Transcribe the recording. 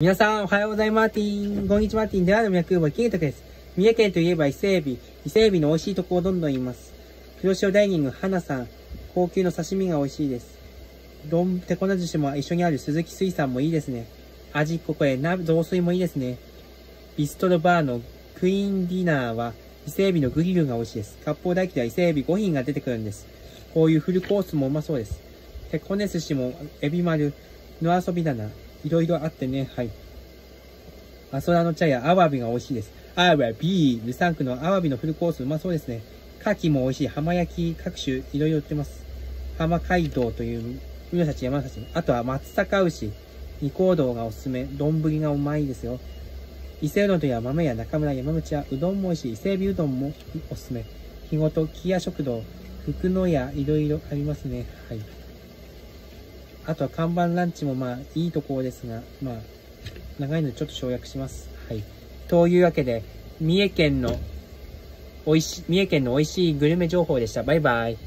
皆さん、おはようございます。マーティン。こんにちは、マーティン。ではの脈は、金徳です。三重県といえば伊勢海老。伊勢海老の美味しいとこをどんどん言います。黒潮ダイニング、花さん。高級の刺身が美味しいです。丼、手こな寿司も一緒にある鈴木水産もいいですね。味、ここへ、な、雑炊もいいですね。ビストロバーのクイーンディナーは、伊勢海老のグリルが美味しいです。割烹大輝では伊勢海老5品が出てくるんです。こういうフルコースもうまそうです。手こね寿司も、エビ丸、野遊び棚、いろいろあってね、はい。アソラの茶やアワビが美味しいです。アワビー、ルサンクのアワビのフルコースうまそうですね。牡蠣も美味しい。浜焼き各種いろいろ売ってます。浜街道という海の幸山の幸。あとは松阪牛、二香堂がおすすめ。丼がうまいですよ。伊勢うどんとや豆や中村山口屋、うどんも美味しい。伊勢海老うどんもおすすめ。日ごと、木屋食堂、福野屋、いろいろありますね。はい。あとは看板ランチもまあいいところですが、まあ、長いのでちょっと省略します。はい。というわけで、三重県の美味しい、三重県の美味しいグルメ情報でした。バイバイ。